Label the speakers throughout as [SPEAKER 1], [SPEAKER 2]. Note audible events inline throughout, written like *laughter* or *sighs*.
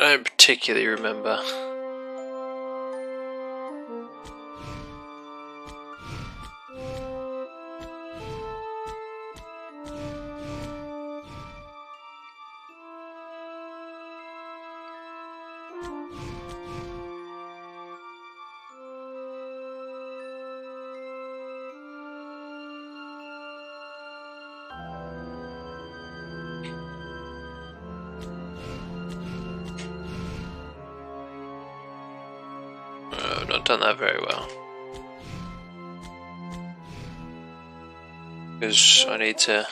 [SPEAKER 1] I don't particularly remember. Because I need to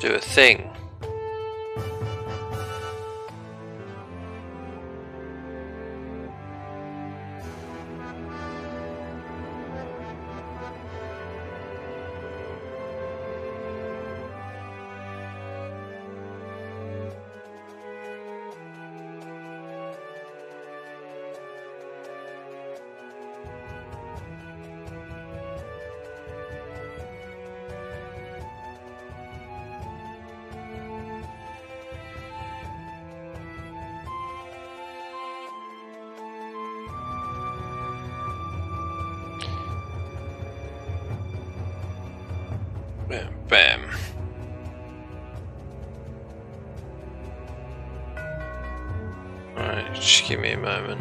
[SPEAKER 1] do a thing. Bam, bam. Alright, just give me a moment.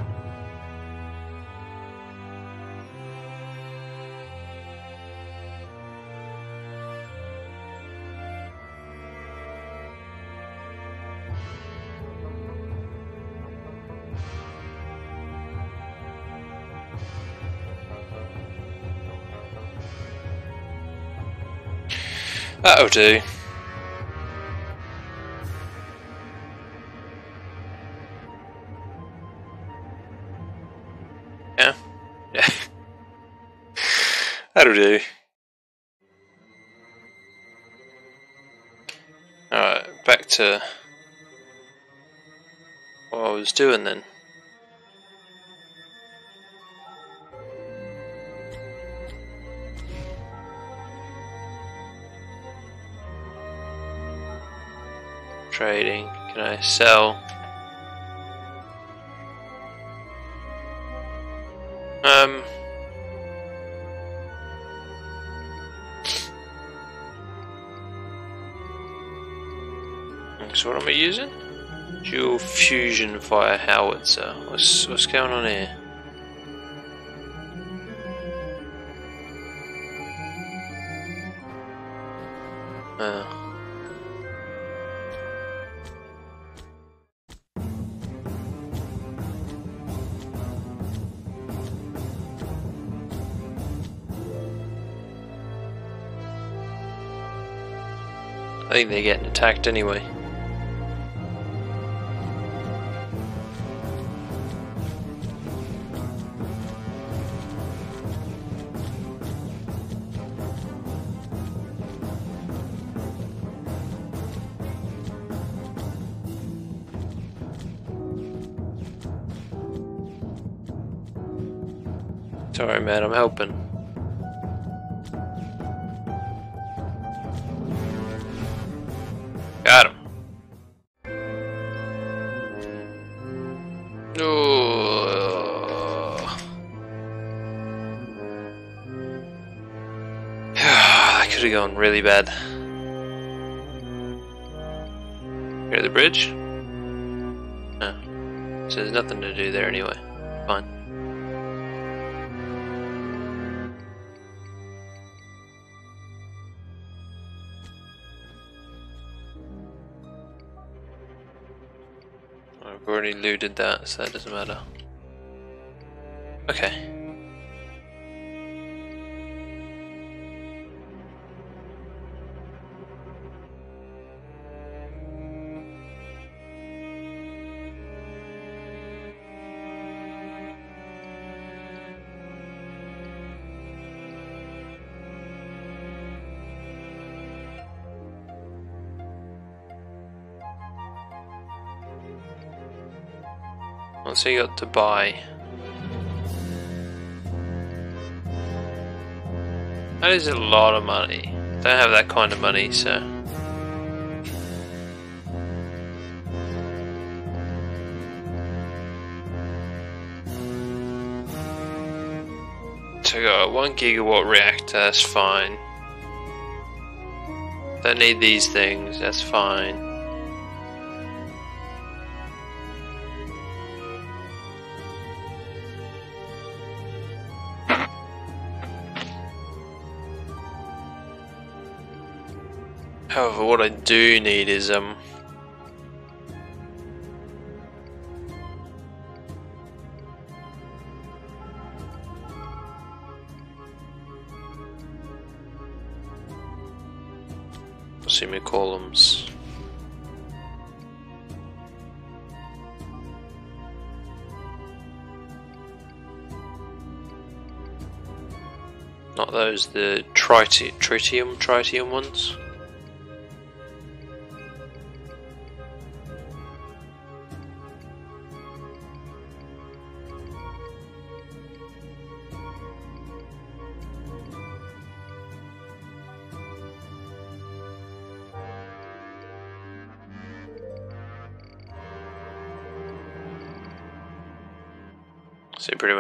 [SPEAKER 1] That'll do. Yeah? Yeah. *laughs* That'll do. Alright, back to what I was doing then. Trading. Can I sell? Um. So what am I using? Dual fusion fire howitzer. What's what's going on here? Think they're getting attacked anyway. Sorry, man, I'm helping. Gone really bad. Hear the bridge? No. So there's nothing to do there anyway. Fine. I've already looted that, so that doesn't matter. Okay. Got to buy? That is a lot of money. Don't have that kind of money, so. So I got a 1 gigawatt reactor, that's fine. Don't need these things, that's fine. Do need is um semicolons. Not those, the triti tritium, tritium ones.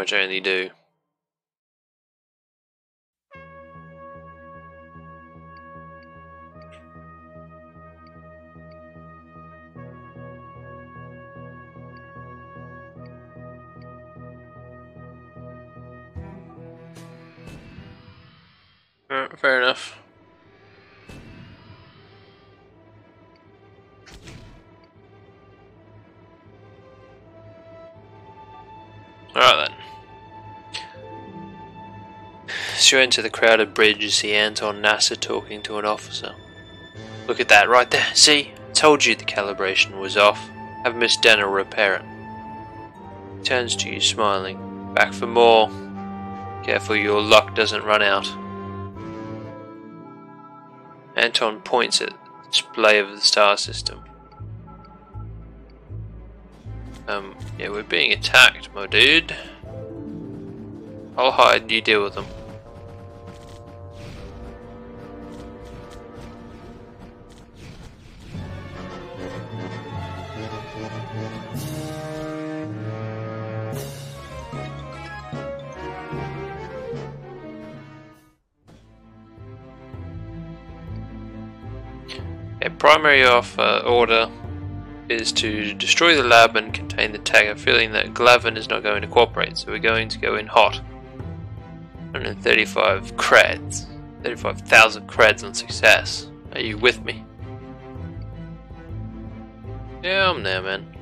[SPEAKER 1] Much only do. You enter the crowded bridge, you see Anton Nasser talking to an officer. Look at that right there, see? Told you the calibration was off. Have Miss Denner repair it. Turns to you, smiling. Back for more. Careful your luck doesn't run out. Anton points at the display of the star system. Um, yeah, we're being attacked, my dude. I'll hide, you deal with them. Primary off uh, order is to destroy the lab and contain the tag. I'm feeling that Glaven is not going to cooperate, so we're going to go in hot. 135 creds. 35,000 creds on success. Are you with me? Yeah, I'm there, man.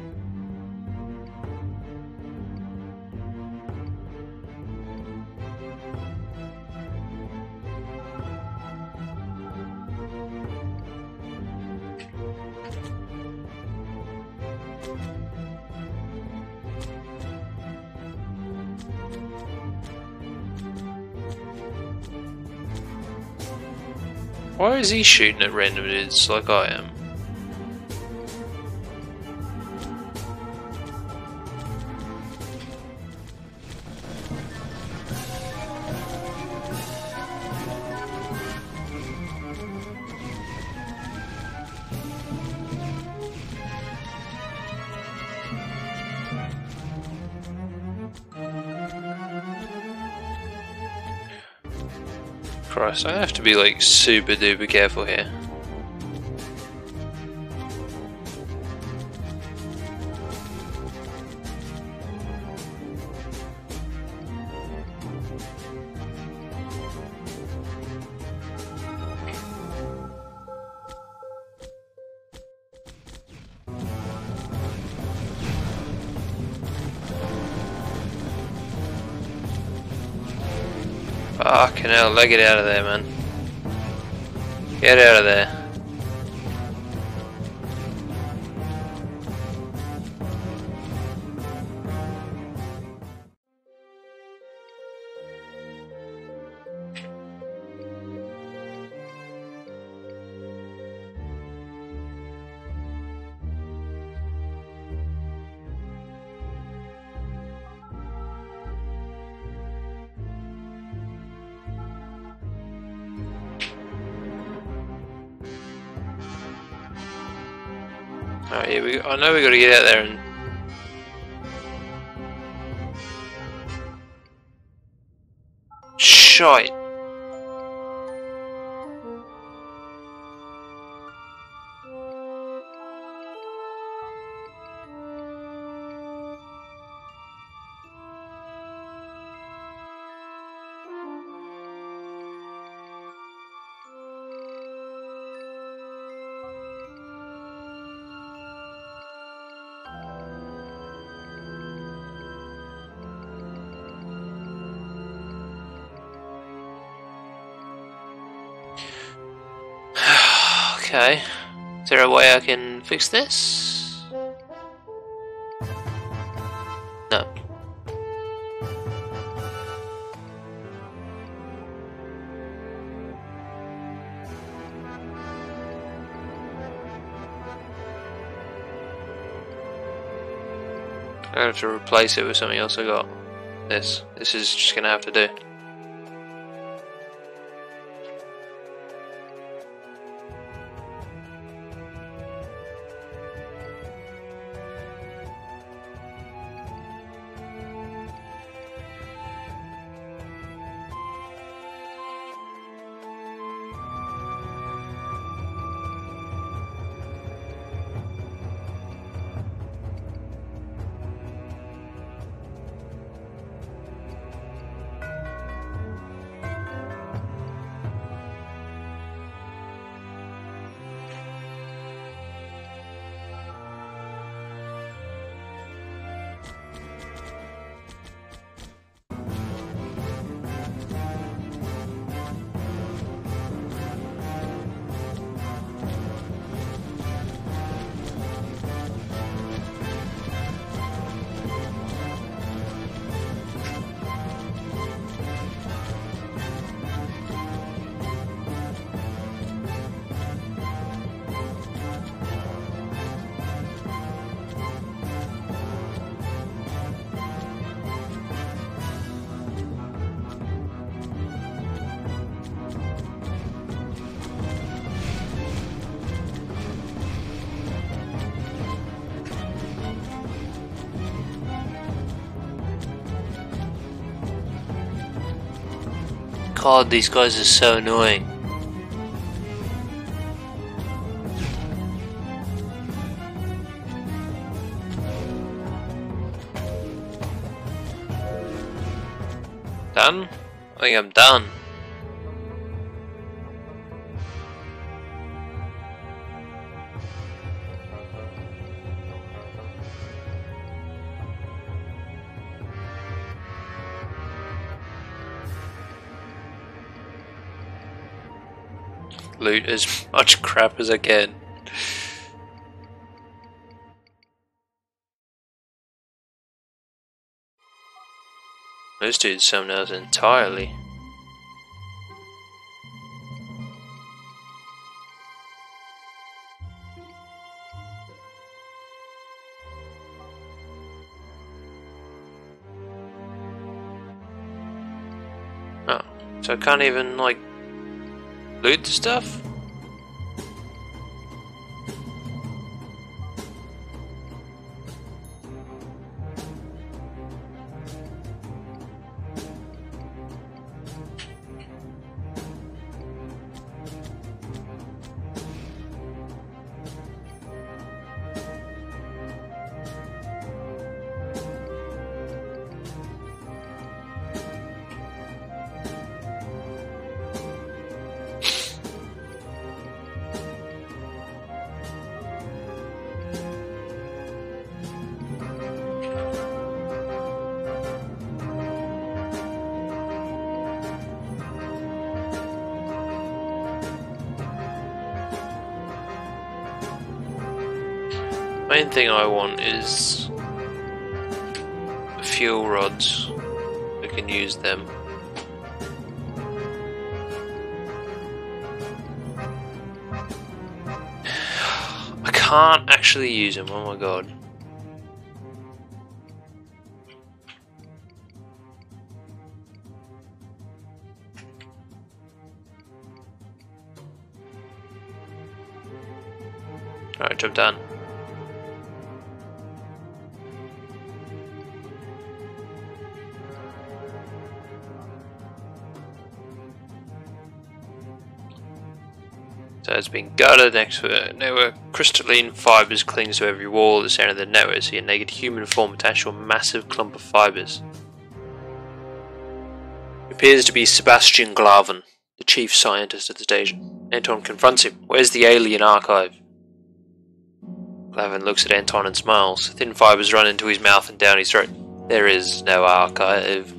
[SPEAKER 1] Why is he shooting at random dudes like I am? Christ, I have to be like super duper careful here. Hell, let get out of there, man. Get out of there. Alright, yeah, we, I know we gotta get out there and... shite. Way I can fix this? No. I have to replace it with something else I got. This. This is just gonna have to do. God, these guys are so annoying. Done? I think I'm done. Loot as much crap as I can. Those dudes something else entirely. Oh, so I can't even like loot stuff? Main thing I want is fuel rods. We can use them. I can't actually use them, oh my god. Alright, job done. So it's been gutted next to it. Network crystalline fibers clings to every wall. At the center of the network, see a naked human form attached to a massive clump of fibers. It appears to be Sebastian Glaven, the chief scientist at the station. Anton confronts him. Where's the alien archive? Glaven looks at Anton and smiles. Thin fibers run into his mouth and down his throat. There is no archive.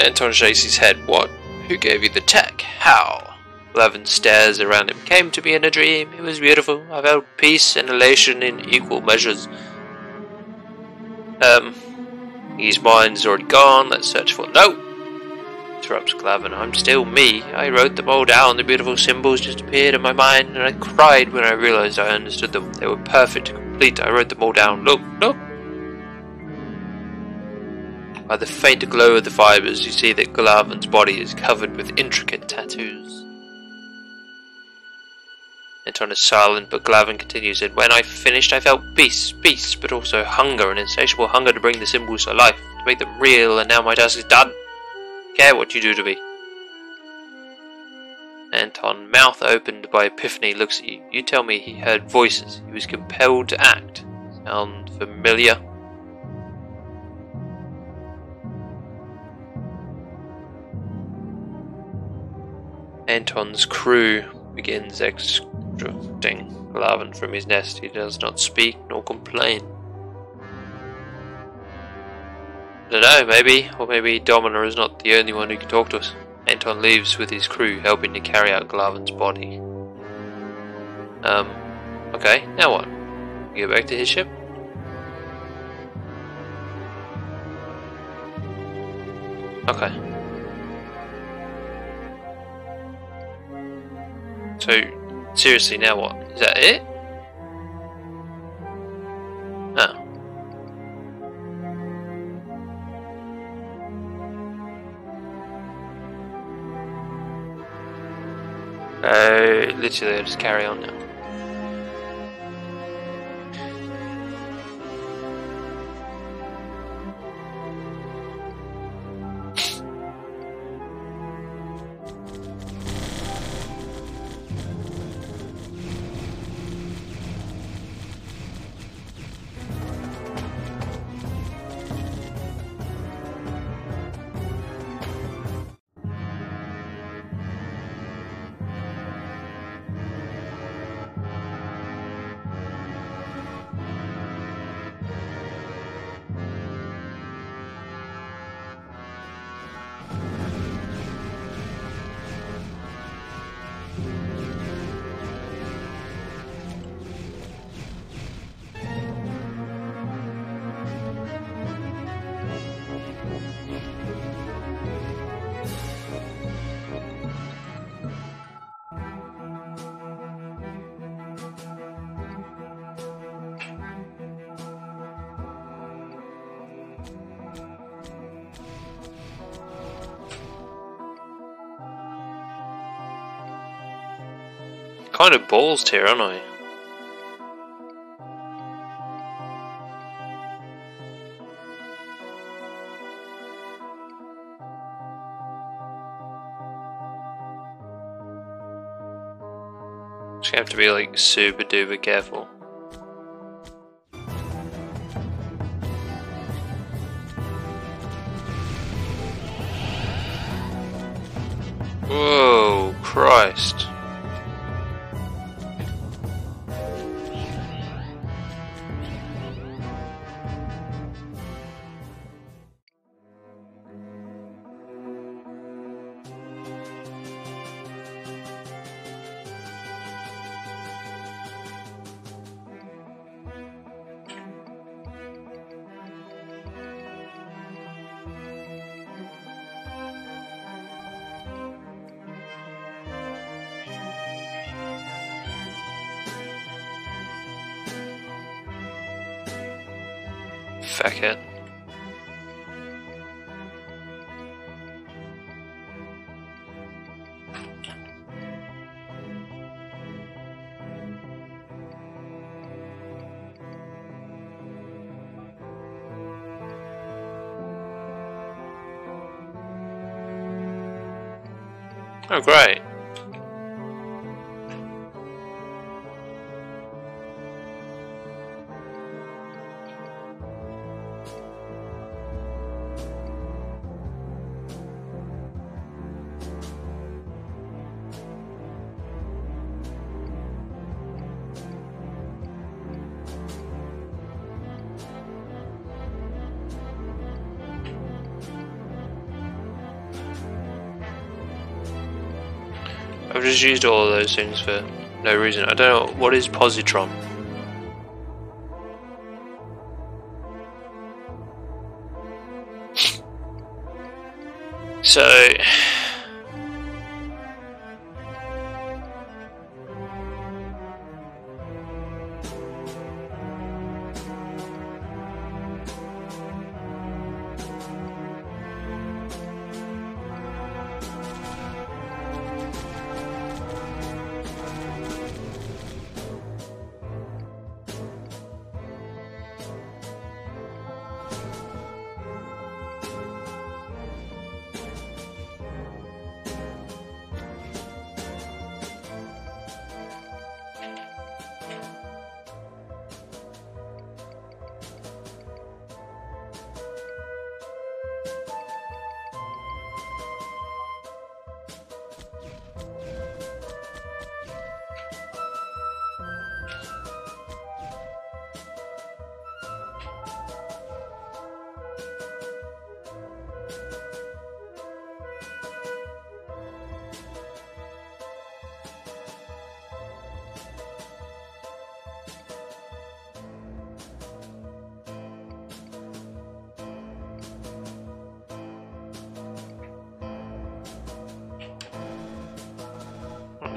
[SPEAKER 1] Anton shakes his head. What? Who gave you the tech? How? Glaven stares around him. Came to me in a dream. It was beautiful. I felt peace and elation in equal measures. Um, his mind's already gone. Let's search for. No! Interrupts Glaven. I'm still me. I wrote them all down. The beautiful symbols just appeared in my mind, and I cried when I realized I understood them. They were perfect, complete. I wrote them all down. Look, look! By the faint glow of the fibers, you see that Glaven's body is covered with intricate tattoos. Anton is silent, but Glaven continues, and when I finished I felt peace, peace, but also hunger, an insatiable hunger to bring the symbols to life, to make them real, and now my task is done. Care what you do to me. Anton, mouth opened by epiphany, looks at you. You tell me he heard voices. He was compelled to act. Sound familiar? Anton's crew begins extracting Glaven from his nest. He does not speak nor complain. I don't know, maybe, or maybe Domina is not the only one who can talk to us. Anton leaves with his crew, helping to carry out Glaven's body. Um, okay, now what? Get back to his ship? Okay. So, seriously, now what? Is that it? Oh. Uh, literally, I'll just carry on now. Kind of balls here, aren't I? Just have to be like super duper careful. Feckhead. Oh, great. I've just used all of those things for no reason. I don't know what is positron. So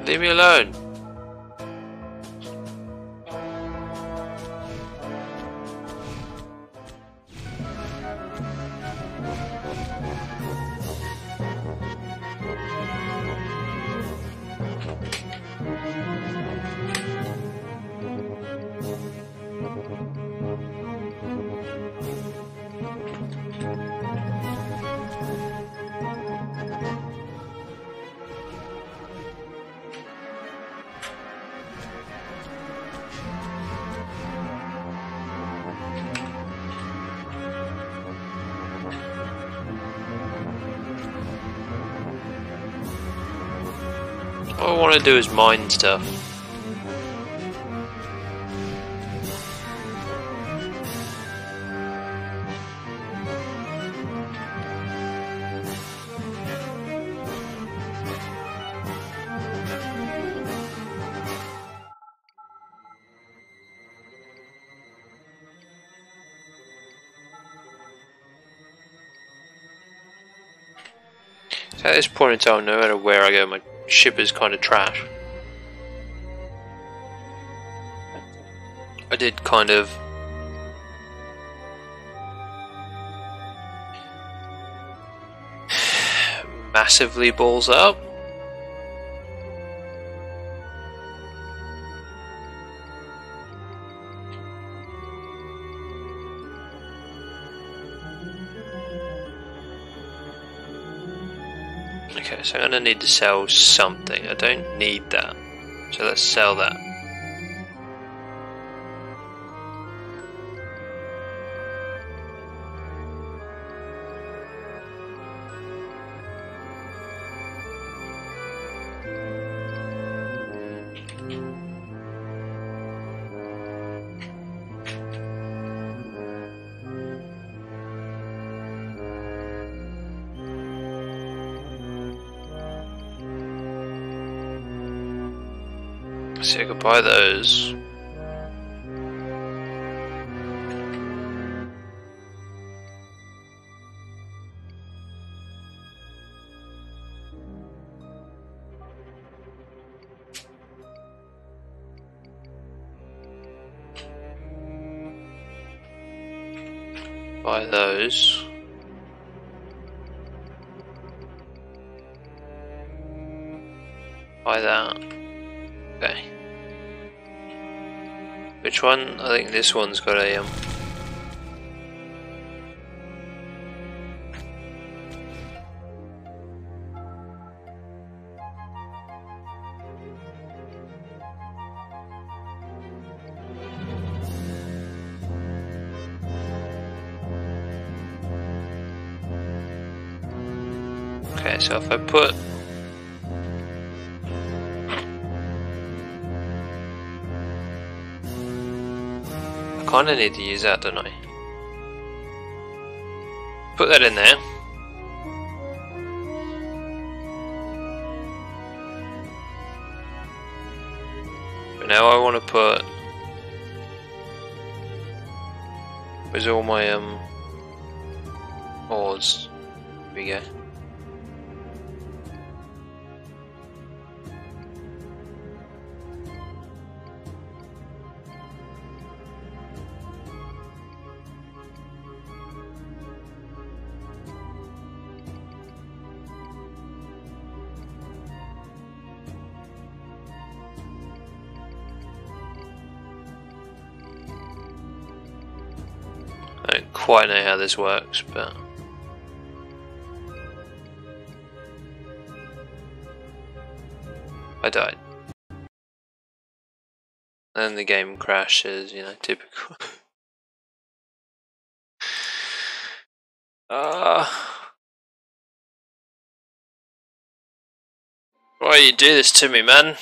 [SPEAKER 1] Leave me alone. Want to do is mine stuff. At this point in time, no matter where I go, my ship is kind of trash. I did kind of *sighs* massively balls up. So I'm gonna need to sell something. I don't need that. So let's sell that. Buy those. Buy those. Buy that. Okay. Which one? I think this one's got a um, Okay, so if I put kinda need to use that, don't I? Put that in there. But now I want to put Where's all my um ores? Here we go. Quite know how this works, but I died. And the game crashes, you know, typical. *laughs* Ah. Why you do this to me, man?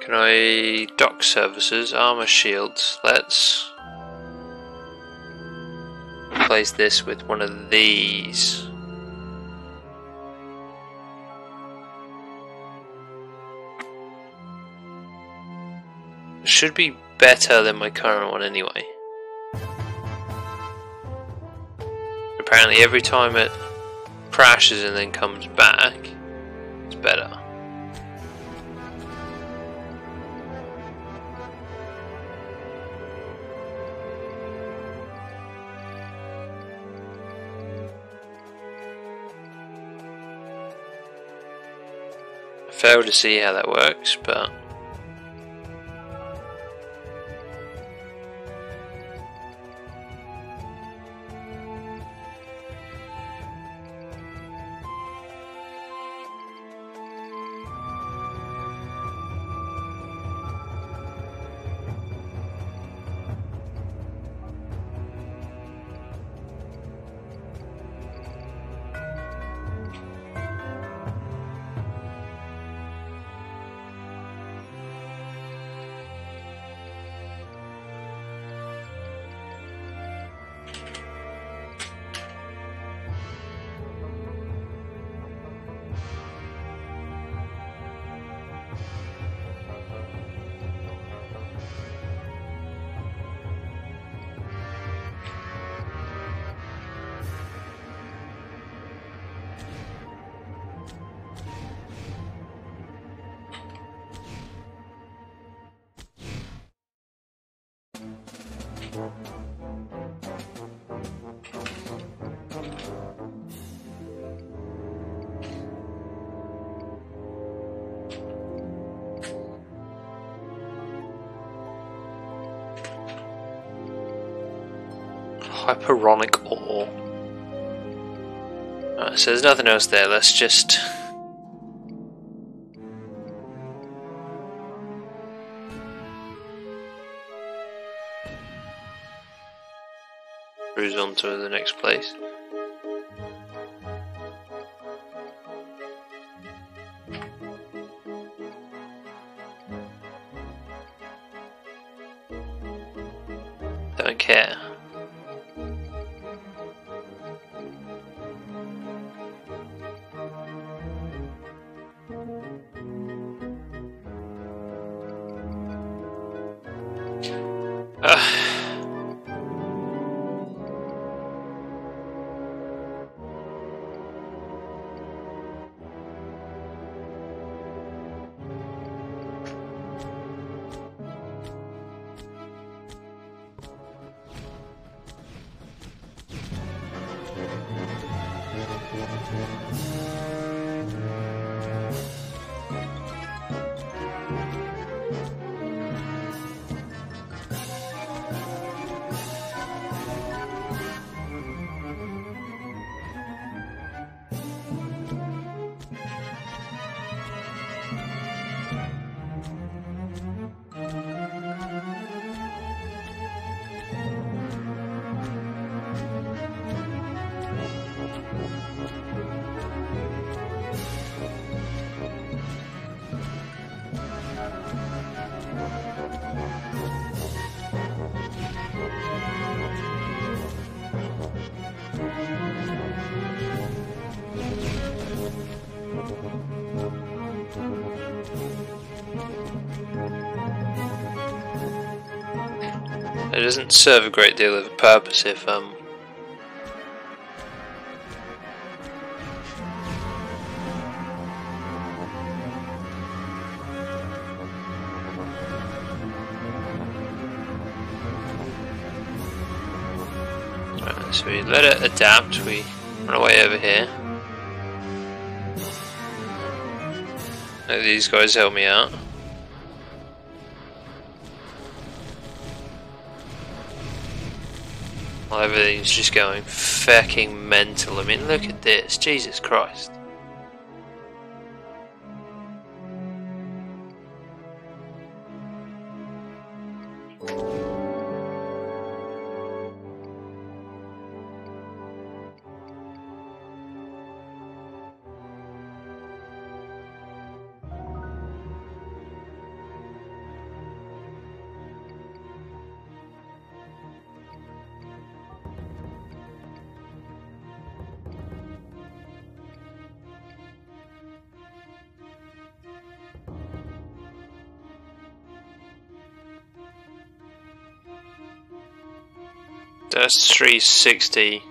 [SPEAKER 1] Can I dock services, armor shields? Let's replace this with one of these. Should be better than my current one anyway. Apparently every time it crashes and then comes back, it's better. Fail to see how that works, but hyperonic ore. Alright, so there's nothing else there, let's just... Cruise on to the next place. Doesn't serve a great deal of a purpose if um so we let it adapt, we run away over here. Let these guys help me out. Everything's just going fucking mental. I mean, look at this. Jesus Christ. That's 360.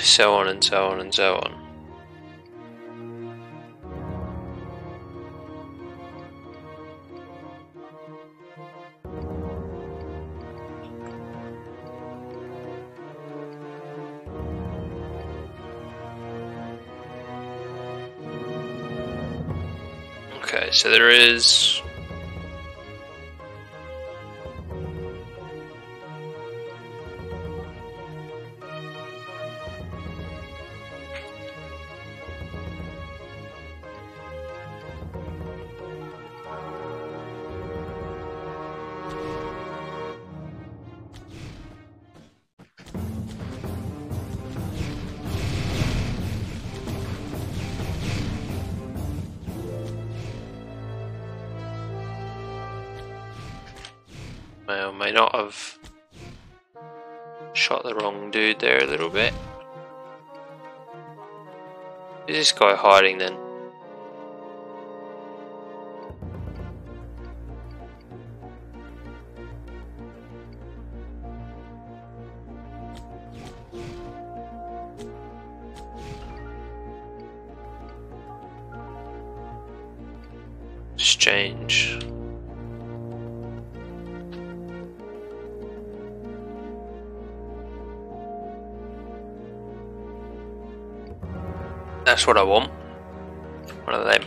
[SPEAKER 1] So on and so on and so on. Okay, so there is may not have shot the wrong dude there a little bit. Is this guy hiding then? What I want. One of them.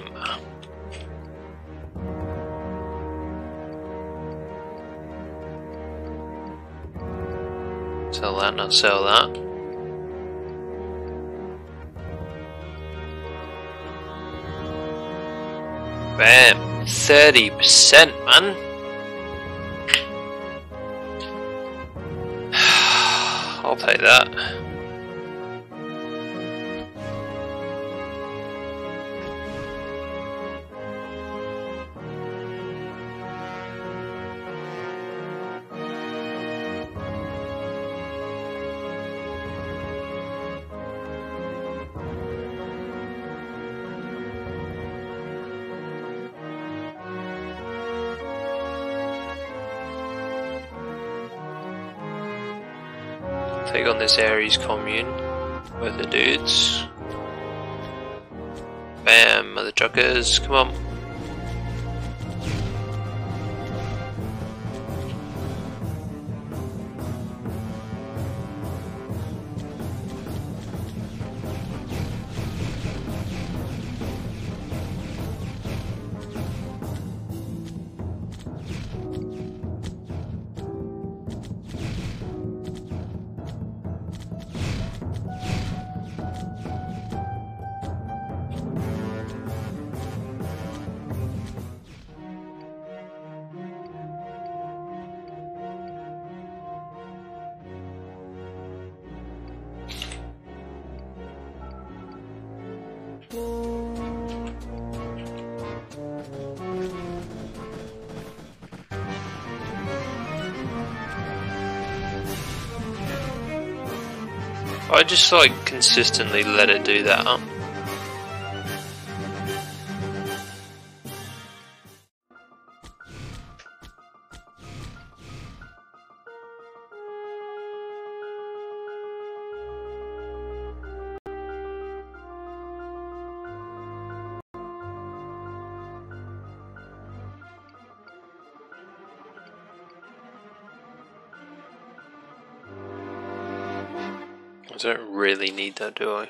[SPEAKER 1] Sell that, not sell that. Bam! 30%, man! *sighs* I'll take that. This Ares commune with the dudes. Bam, mother truckers, come on. I just like consistently let it do that. That, do? I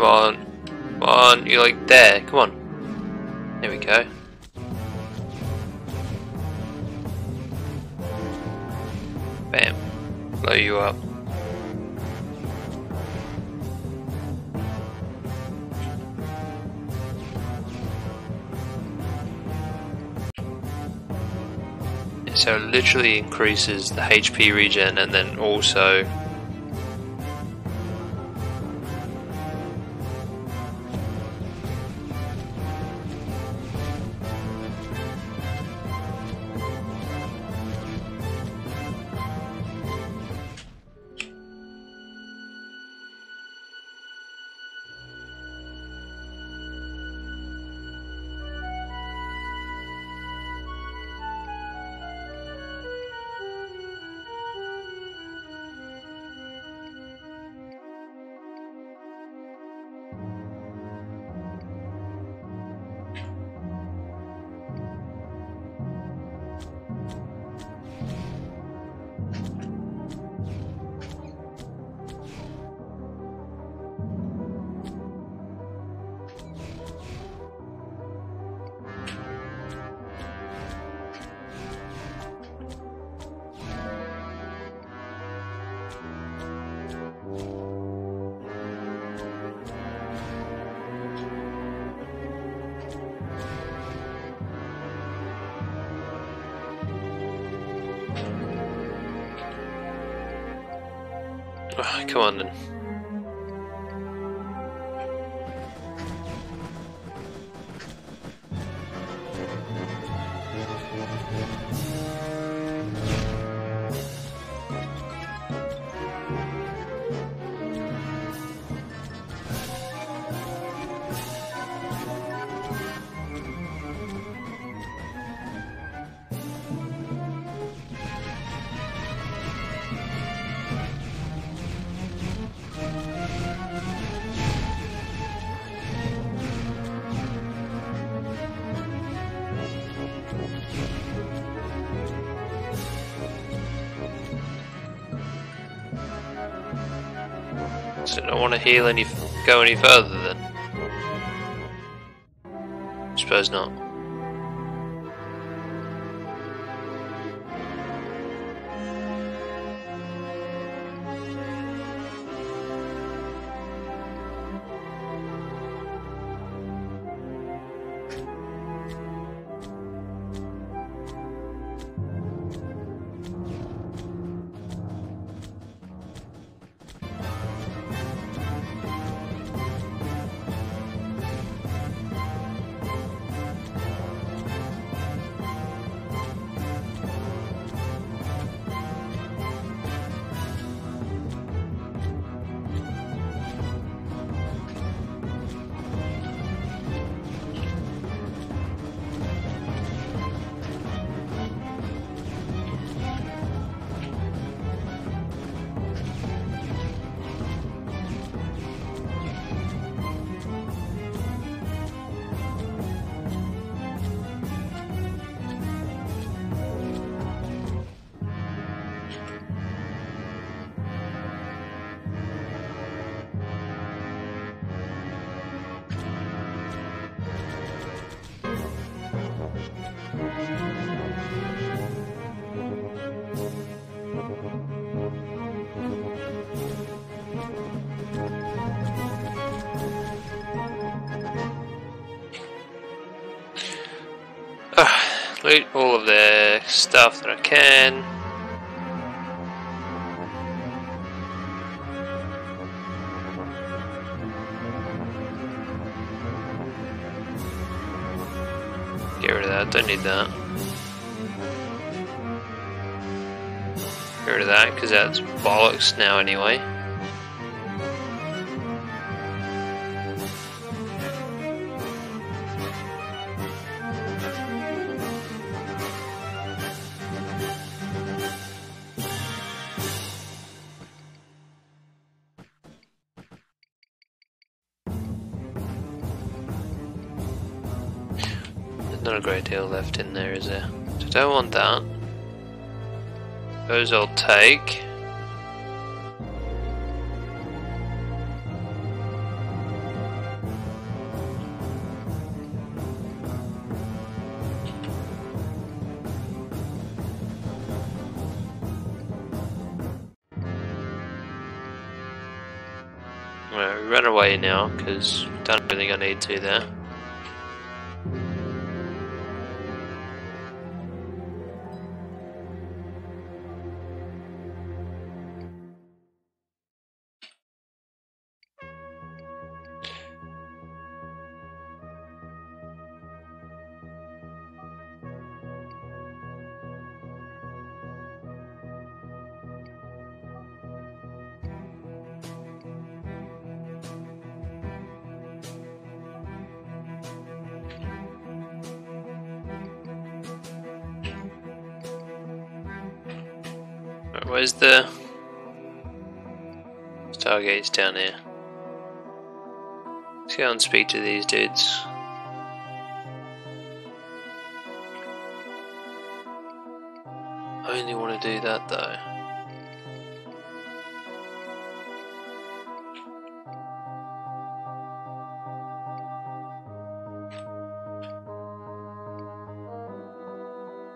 [SPEAKER 1] Come on. Come on, you're like there. Come on. There we go. Bam. Blow you up. So it literally increases the HP regen and then also come on then. Want to heal any, go any further then. Suppose not. All of the stuff that I can. Get rid of that, don't need that. Get rid of that, because that's bollocks now anyway. Left in there, is there? So I don't want that. Those I'll take. Right, we run away now because we've done everything I need to there. Where's the Stargate's down here? Let's go and speak to these dudes. I only want to do that though.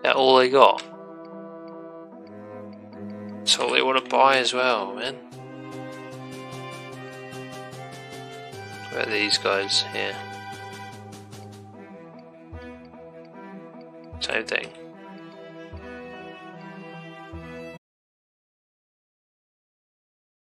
[SPEAKER 1] That all they got? Want to buy as well, man. Where are these guys here? Same thing.